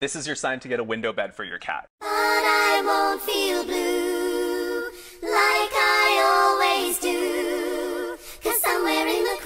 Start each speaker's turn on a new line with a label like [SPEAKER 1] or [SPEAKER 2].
[SPEAKER 1] This is your sign to get a window bed for your cat.
[SPEAKER 2] But I won't feel blue like I always do. Cause somewhere in the